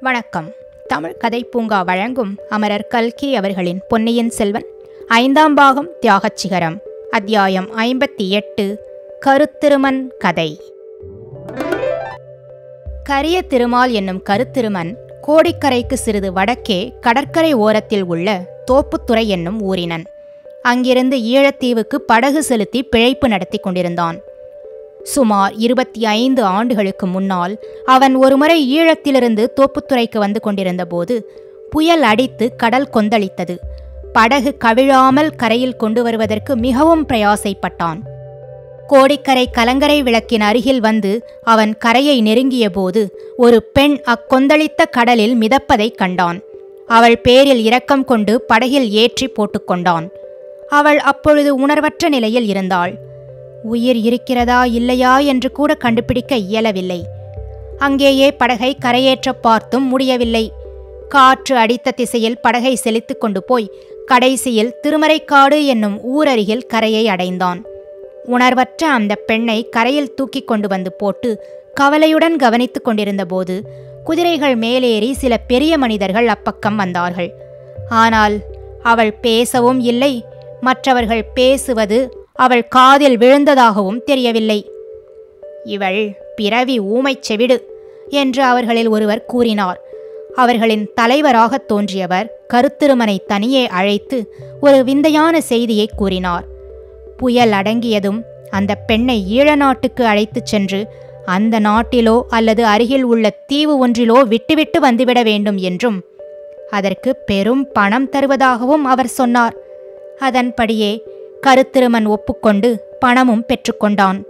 வணக்கம். தமிழ் கதை பூங்கா வழங்கும் அமரர் கல்கி அவர்களின் பொன்னியின் செல்வன் ஐந்தாம் பாகம் தியாகச் சிகரம் அத்தியாயம் ஐம்பத்தி எட்டு கருத்திருமன் கதை. கரிய திருமால் என்னும் கருத்திருமன் கோடிக்கரைக்கு சிறிது வடக்கே கடற்கரை ஓரத்தில் உள்ள தோப்புத்துறை என்னும் ஊரினன். அங்கிருந்து ஈழத்தீவுக்கு படகு செலுத்தி பிழைப்பு நடத்தி கொண்டிருந்தான். சுமார் இருபத்தி ஐந்து ஆண்டுகளுக்கு முன்னால் அவன் ஒருமுறை ஈழத்திலிருந்து தோப்புத்துறைக்கு வந்து கொண்டிருந்தபோது புயல் அடித்து கடல் கொந்தளித்தது. படகு கவிழாமல் கரையில் கொண்டு வருவதற்கு மிகவும் பிரயாசைப்பட்டான். கோடிக்கரை கலங்கரை விளக்கின் அருகில் வந்து அவன் கரையை நெருங்கியபோது ஒரு பெண் அக்கொந்தளித்த கடலில் மிதப்பதைக் கண்டான். அவள் பேரில் இரக்கம் கொண்டு படகில் ஏற்றி போட்டுக்கொண்டான் அவள் அப்பொழுது உணர்வற்ற நிலையில் இருந்தாள். உயிர் இருக்கிறதா இல்லையா என்று கூட கண்டுபிடிக்க இயலவில்லை. அங்கேயே படகை கரையேற்ற பார்த்தும் முடியவில்லை. காற்று அடித்த திசையில் படகை செலுத்திக் கொண்டு போய் கடைசியில் திருமறைக்காடு என்னும் ஊரருகில் கரையை அடைந்தான். உணர்வற்ற அந்த பெண்ணை கரையில் தூக்கி கொண்டு வந்து போட்டு கவலையுடன் கவனித்துக் கொண்டிருந்தபோது குதிரைகள் மேலேறி சில பெரிய மனிதர்கள் அப்பக்கம் வந்தார்கள். ஆனால் அவள் பேசவும் இல்லை மற்றவர்கள் பேசுவது அவள் காதில் விழுந்ததாகவும் தெரியவில்லை. இவள் பிறவி ஊமைச் செவிடு என்று அவர்களில் ஒருவர் கூறினார். அவர்களின் தலைவராகத் தோன்றியவர் கருத்திருமனை தனியே அழைத்து ஒரு விந்தையான செய்தியை கூறினார். புயல் அடங்கியதும் அந்த பெண்ணை ஈழ நாட்டுக்கு அழைத்துச் சென்று அந்த நாட்டிலோ அல்லது அருகில் உள்ள தீவு ஒன்றிலோ விட்டுவிட்டு வந்துவிட வேண்டும் என்றும் அதற்கு பெரும் பணம் தருவதாகவும் அவர் சொன்னார். அதன்படியே கருத்திருமன் ஒப்புக்கொண்டு பணமும் பெற்றுக்கொண்டான்.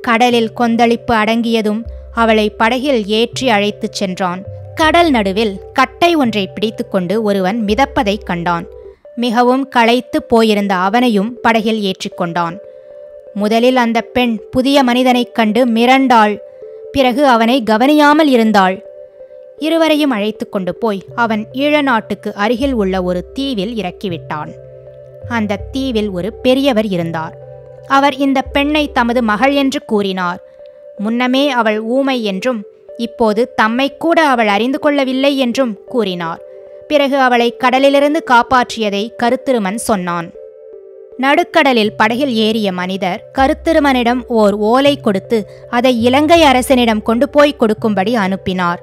கடலில் கொந்தளிப்பு அடங்கியதும் அவளை படகில் ஏற்றி அழைத்துச் சென்றான். கடல் நடுவில் கட்டை ஒன்றை பிடித்துக்கொண்டு ஒருவன் மிதப்பதைக் கண்டான். மிகவும் களைத்து போயிருந்த அவனையும் படகில் ஏற்றிக்கொண்டான் முதலில் அந்த பெண் புதிய மனிதனைக் கண்டு மிரண்டாள். பிறகு அவனை கவனியாமல் இருந்தாள். இருவரையும் அழைத்து கொண்டு போய் அவன் ஈழ நாட்டுக்கு அருகில் உள்ள ஒரு தீவில் இறக்கிவிட்டான். அந்த தீவில் ஒரு பெரியவர் இருந்தார். அவர் இந்த பெண்ணை தமது மகள் என்று கூறினார். முன்னமே அவள் ஊமை என்றும் இப்போது தம்மை கூட அவள் அறிந்து கொள்ளவில்லை என்றும் கூறினார். பிறகு அவளை கடலிலிருந்து காப்பாற்றியதை கருத்திருமன் சொன்னான். நடுக்கடலில் படகில் ஏறிய மனிதர் கருத்திருமனிடம் ஓர் ஓலை கொடுத்து அதை இலங்கை அரசனிடம் கொண்டு போய் கொடுக்கும்படி அனுப்பினார்.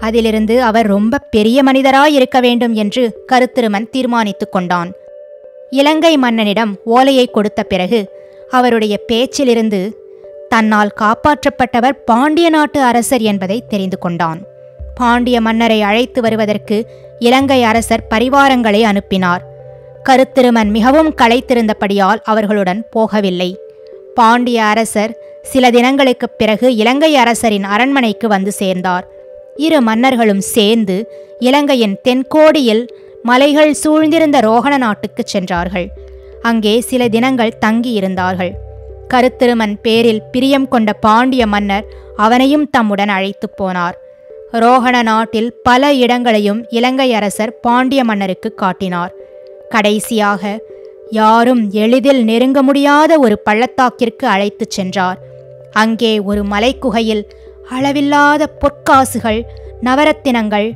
அதிலிருந்து அவர் ரொம்ப பெரிய மனிதராயிருக்க வேண்டும் என்று கருத்திருமன் தீர்மானித்துக் கொண்டான். இலங்கை மன்னனிடம் ஓலையை கொடுத்த பிறகு அவருடைய பேச்சிலிருந்து தன்னால் காப்பாற்றப்பட்டவர் பாண்டிய நாட்டு அரசர் என்பதை தெரிந்து கொண்டான். பாண்டிய மன்னரை அழைத்து வருவதற்கு இலங்கை அரசர் பரிவாரங்களை அனுப்பினார். கருத்திருமன் மிகவும் களைத்திருந்தபடியால் அவர்களுடன் போகவில்லை. பாண்டிய அரசர் சில தினங்களுக்குப் பிறகு இலங்கை அரசரின் அரண்மனைக்கு வந்து சேர்ந்தார். இரு மன்னர்களும் சேர்ந்து இலங்கையின் தென்கோடியில் மலைகள் சூழ்ந்திருந்த ரோகண நாட்டுக்கு சென்றார்கள். அங்கே சில தினங்கள் தங்கியிருந்தார்கள். கருத்திருமன் பேரில் பிரியம் கொண்ட பாண்டிய மன்னர் அவனையும் தம்முடன் அழைத்துப் போனார். ரோகண நாட்டில் பல இடங்களையும் இலங்கை அரசர் பாண்டிய மன்னருக்கு காட்டினார். கடைசியாக யாரும் எளிதில் நெருங்க முடியாத ஒரு பள்ளத்தாக்கிற்கு அழைத்துச் சென்றார். அங்கே ஒரு மலைக்குகையில் அளவில்லாத பொற்காசுகள் நவரத்தினங்கள்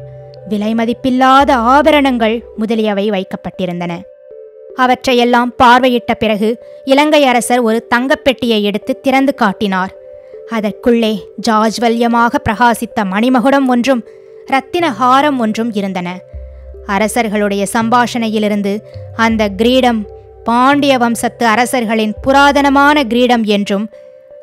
விலைமதிப்பில்லாத ஆபரணங்கள் முதலியவை வைக்கப்பட்டிருந்தன. அவற்றையெல்லாம் பார்வையிட்ட பிறகு இலங்கை அரசர் ஒரு தங்கப்பெட்டியை எடுத்து திறந்து காட்டினார். அதற்குள்ளே ஜாஜ்வல்யமாக பிரகாசித்த மணிமகுடம் ஒன்றும் இரத்தின ஹாரம் ஒன்றும் இருந்தன. அரசர்களுடைய சம்பாஷணையிலிருந்து அந்த கிரீடம் பாண்டிய வம்சத்து அரசர்களின் புராதனமான கிரீடம் என்றும்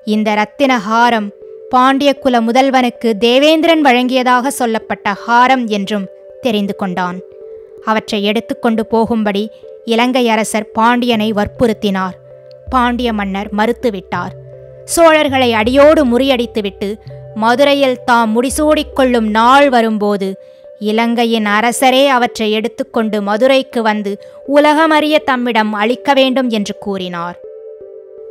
இந்த இரத்தின ஹாரம் பாண்டிய குல முதல்வனுக்கு தேவேந்திரன் வழங்கியதாக சொல்லப்பட்ட ஹாரம் என்றும் தெரிந்து கொண்டான். அவற்றை எடுத்துக்கொண்டு போகும்படி இலங்கை அரசர் பாண்டியனை வற்புறுத்தினார். பாண்டிய மன்னர் மறுத்துவிட்டார் சோழர்களை அடியோடு முறியடித்துவிட்டு மதுரையில் தாம் முடிசூடிக்கொள்ளும் நாள் வரும்போது இலங்கையின் அரசரே அவற்றை எடுத்துக்கொண்டு மதுரைக்கு வந்து உலகமறிய தம்மிடம் அளிக்க வேண்டும் என்று கூறினார்.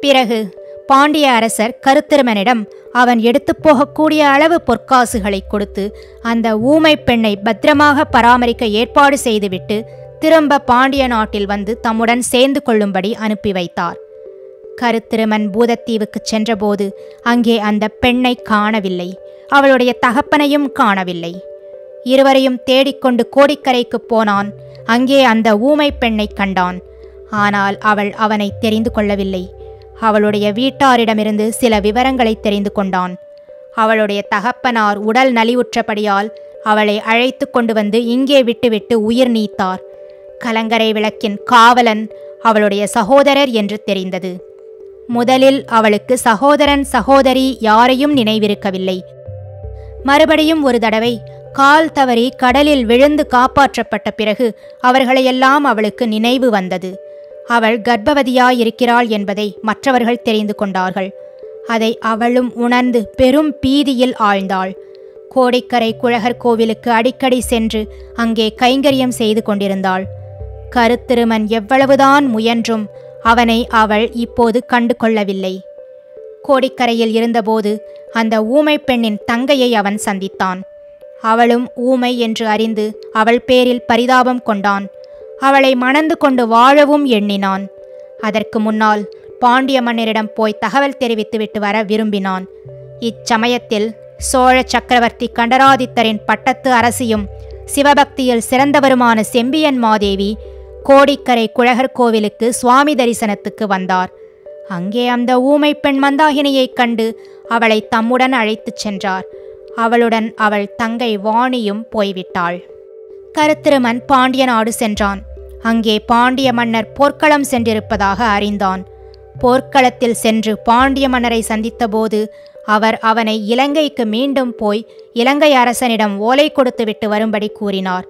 பிறகு பாண்டிய அரசர் கருத்திருமனிடம் அவன் எடுத்துப் போகக்கூடிய அளவு பொற்காசுகளை கொடுத்து அந்த ஊமை பெண்ணை பத்திரமாக பராமரிக்க ஏற்பாடு செய்துவிட்டு திரும்ப பாண்டிய நாட்டில் வந்து தம்முடன் சேர்ந்து கொள்ளும்படி அனுப்பி வைத்தார். கருத்திருமன் பூதத்தீவுக்குச் சென்றபோது அங்கே அந்த பெண்ணை காணவில்லை. அவளுடைய தகப்பனையும் காணவில்லை. இருவரையும் தேடிக்கொண்டு கோடிக்கரைக்குப் போனான். அங்கே அந்த ஊமை பெண்ணை கண்டான். ஆனால் அவள் அவனை தெரிந்து கொள்ளவில்லை. அவளுடைய வீட்டாரிடமிருந்து சில விவரங்களை தெரிந்து கொண்டான். அவளுடைய தகப்பனார் உடல் நலிவுற்றபடியால் அவளை அழைத்து கொண்டு வந்து இங்கே விட்டுவிட்டு உயிர் நீத்தார். கலங்கரை விளக்கின் காவலன் அவளுடைய சகோதரர் என்று தெரிந்தது. முதலில் அவளுக்கு சகோதரன் சகோதரி யாரையும் நினைவிருக்கவில்லை. மறுபடியும் ஒரு தடவை கால் தவறி கடலில் விழுந்து காப்பாற்றப்பட்ட பிறகு அவர்களையெல்லாம் அவளுக்கு நினைவு வந்தது. அவள் கர்ப்பவதியாயிருக்கிறாள் என்பதை மற்றவர்கள் தெரிந்து கொண்டார்கள். அதை அவளும் உணர்ந்து பெரும் பீதியில் ஆழ்ந்தாள். கோடிக்கரை குழகர் கோவிலுக்கு அடிக்கடி சென்று அங்கே கைங்கரியம் செய்து கொண்டிருந்தாள். கருத்திருமன் எவ்வளவுதான் முயன்றும் அவனை அவள் இப்போது கண்டு கொள்ளவில்லை கோடிக்கரையில் இருந்தபோது அந்த ஊமை பெண்ணின் தங்கையை அவன் சந்தித்தான். அவளும் ஊமை என்று அறிந்து அவள் பேரில் பரிதாபம் கொண்டான். அவளை மணந்து கொண்டு வாழவும் எண்ணினான். அதற்கு முன்னால் பாண்டிய மன்னரிடம் போய் தகவல் தெரிவித்துவிட்டு வர விரும்பினான். இச்சமயத்தில் சோழ சக்கரவர்த்தி கண்டராதித்தரின் பட்டத்து அரசியும் சிவபக்தியில் சிறந்தவருமான செம்பியன் மாதேவி கோடிக்கரை குழகர் கோவிலுக்கு சுவாமி தரிசனத்துக்கு வந்தார். அங்கே அந்த ஊமை பெண் மந்தாகினியைக் கண்டு அவளை தம்முடன் அழைத்துச் சென்றார். அவளுடன் அவள் தங்கை வாணியும் போய்விட்டாள். கருத்திருமன் பாண்டிய நாடு சென்றான். அங்கே பாண்டிய மன்னர் போர்க்களம் சென்றிருப்பதாக அறிந்தான். போர்க்களத்தில் சென்று பாண்டிய மன்னரை சந்தித்தபோது அவர் அவனை இலங்கைக்கு மீண்டும் போய் இலங்கை அரசனிடம் ஓலை கொடுத்துவிட்டு வரும்படி கூறினார்.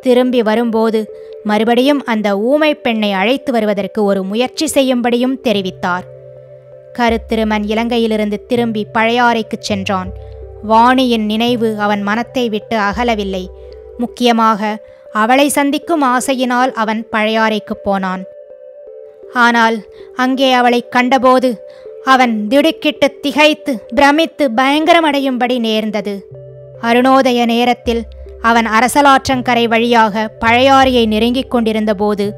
திரும்பி வரும்போது மறுபடியும் அந்த ஊமை பெண்ணை அழைத்து வருவதற்கு ஒரு முயற்சி செய்யும்படியும் தெரிவித்தார். கருத்திருமன் இலங்கையிலிருந்து திரும்பி பழையாறைக்குச் சென்றான். வாணியின் நினைவு அவன் மனத்தை விட்டு அகலவில்லை. முக்கியமாக அவளை சந்திக்கும் ஆசையினால் அவன் பழையாறைக்குப் போனான். ஆனால் அங்கே அவளைக் கண்டபோது அவன் திடுக்கிட்டு திகைத்து பிரமித்து பயங்கரமடையும்படி நேர்ந்தது. அருணோதய நேரத்தில் அவன் அரசலாற்றங்கரை வழியாக பழையாறையை நெருங்கிக் கொண்டிருந்தபோது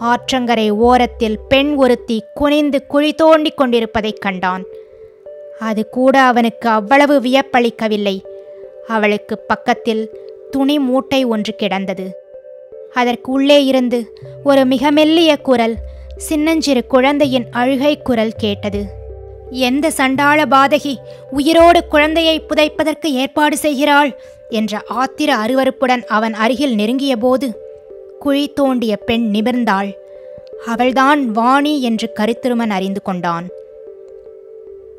ஆற்றங்கரை ஓரத்தில் பெண் ஒருத்தி குனிந்து குழி தோண்டிக் கொண்டிருப்பதைக் கண்டான். அது கூட அவனுக்கு அவ்வளவு வியப்பளிக்கவில்லை. அவளுக்கு பக்கத்தில் துணி மூட்டை ஒன்று கிடந்தது. அதற்கு உள்ளே இருந்து ஒரு மிக மெல்லிய குரல் சின்னஞ்சிறு குழந்தையின் அழுகை குரல் கேட்டது. எந்த சண்டாள பாதகி உயிரோடு குழந்தையை புதைப்பதற்கு ஏற்பாடு செய்கிறாள்? என்ற ஆத்திர அருவருப்புடன் அவன் அருகில் நெருங்கியபோது குழி தோண்டிய பெண் நிமிர்ந்தாள். அவள்தான் வாணி என்று கருத்திருமன் அறிந்து கொண்டான்.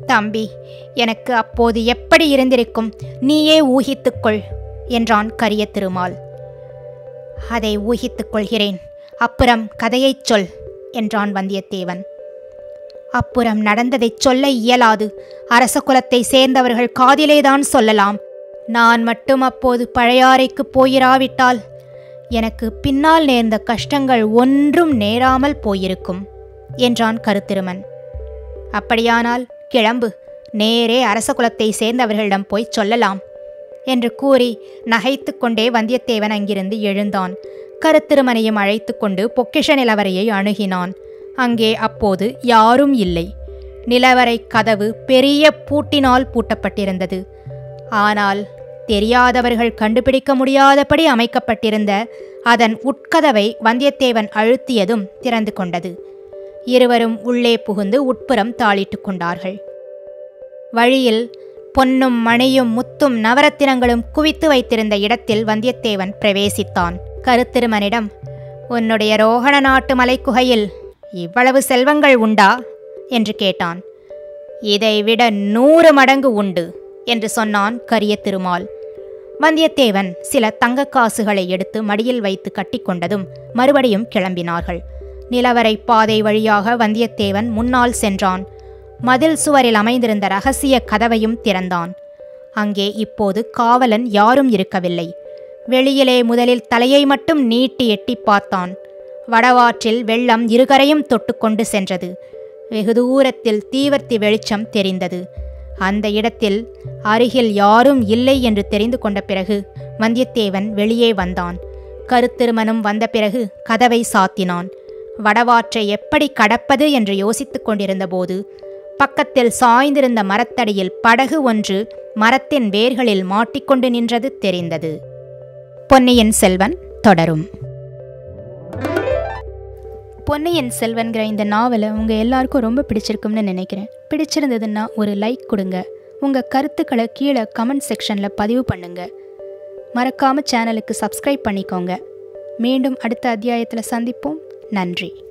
தம்பி எனக்கு அப்போது எப்படி இருந்திருக்கும்? நீயே ஊகித்துக்கொள். என்றான் கரிய திருமால். அதை ஊகித்துக் கொள்கிறேன். அப்புறம் கதையைச் சொல் என்றான் வந்தியத்தேவன். அப்புறம் நடந்ததைச் சொல்ல இயலாது. அரச குலத்தை சேர்ந்தவர்கள் காதிலேதான் சொல்லலாம். நான் மட்டும் அப்போது பழையாறைக்கு போயிராவிட்டால் எனக்கு பின்னால் நேர்ந்த கஷ்டங்கள் ஒன்றும் நேராமல் போயிருக்கும் என்றான் கருத்திருமன். அப்படியானால் கிளம்பு நேரே அரச குலத்தை சேர்ந்தவர்களிடம் போய் சொல்லலாம் என்று கூறி நகைத்து கொண்டே வந்தியத்தேவன் அங்கிருந்து எழுந்தான். கருத்திருமனையும் அழைத்து கொண்டு பொக்கிஷ நிலவரையை அணுகினான். அங்கே அப்போது யாரும் இல்லை. நிலவரை கதவு பெரிய பூட்டினால் பூட்டப்பட்டிருந்தது. ஆனால் தெரியாதவர்கள் கண்டுபிடிக்க முடியாதபடி அமைக்கப்பட்டிருந்த அதன் உட்கதவை வந்தியத்தேவன் அழுத்தியதும் திறந்து கொண்டது. இருவரும் உள்ளே புகுந்து உட்புறம் தாளிட்டு கொண்டார்கள். வழியில் பொன்னும் மணியும் முத்தும் நவரத்தினங்களும் குவித்து வைத்திருந்த இடத்தில் வந்தியத்தேவன் பிரவேசித்தான். கருத்திருமனிடம் உன்னுடைய ரோகண நாட்டு மலைக்குகையில் இவ்வளவு செல்வங்கள் உண்டா? என்று கேட்டான். இதைவிட நூறு மடங்கு உண்டு என்று சொன்னான் கரிய திருமால். வந்தியத்தேவன் சில தங்க காசுகளை எடுத்து மடியில் வைத்து கட்டிக்கொண்டதும் மறுபடியும் கிளம்பினார்கள். நிலவரை பாதை வழியாக வந்தியத்தேவன் முன்னால் சென்றான். மதில் சுவரில் அமைந்திருந்த ரகசிய கதவையும் திறந்தான். அங்கே இப்போது காவலன் யாரும் இருக்கவில்லை. வெளியிலே முதலில் தலையை மட்டும் நீட்டி எட்டி பார்த்தான். வடவாற்றில் வெள்ளம் இருகரையும் தொட்டுக்கொண்டு சென்றது. வெகு தூரத்தில் தீவர்த்தி வெளிச்சம் தெரிந்தது. அந்த இடத்தில் அருகில் யாரும் இல்லை என்று தெரிந்து கொண்ட பிறகு வந்தியத்தேவன் வெளியே வந்தான். கருத்திருமனும் வந்த பிறகு கதவை சாத்தினான். வடவாற்றை எப்படி கடப்பது என்று யோசித்துக் கொண்டிருந்தபோது பக்கத்தில் சாய்ந்திருந்த மரத்தடியில் படகு ஒன்று மரத்தின் வேர்களில் மாட்டிக்கொண்டு நின்றது தெரிந்தது. பொன்னியின் செல்வன் தொடரும். பொன்னியின் செல்வன்கிற இந்த நாவலை உங்கள் எல்லாருக்கும் ரொம்ப பிடிச்சிருக்கும்னு நினைக்கிறேன். பிடிச்சிருந்ததுன்னா ஒரு லைக் கொடுங்க. உங்கள் கருத்துக்களை கீழே கமெண்ட் செக்ஷனில் பதிவு பண்ணுங்க. மறக்காமல் சேனலுக்கு சப்ஸ்கிரைப் பண்ணிக்கோங்க. மீண்டும் அடுத்த அத்தியாயத்தில் சந்திப்போம். நன்றி.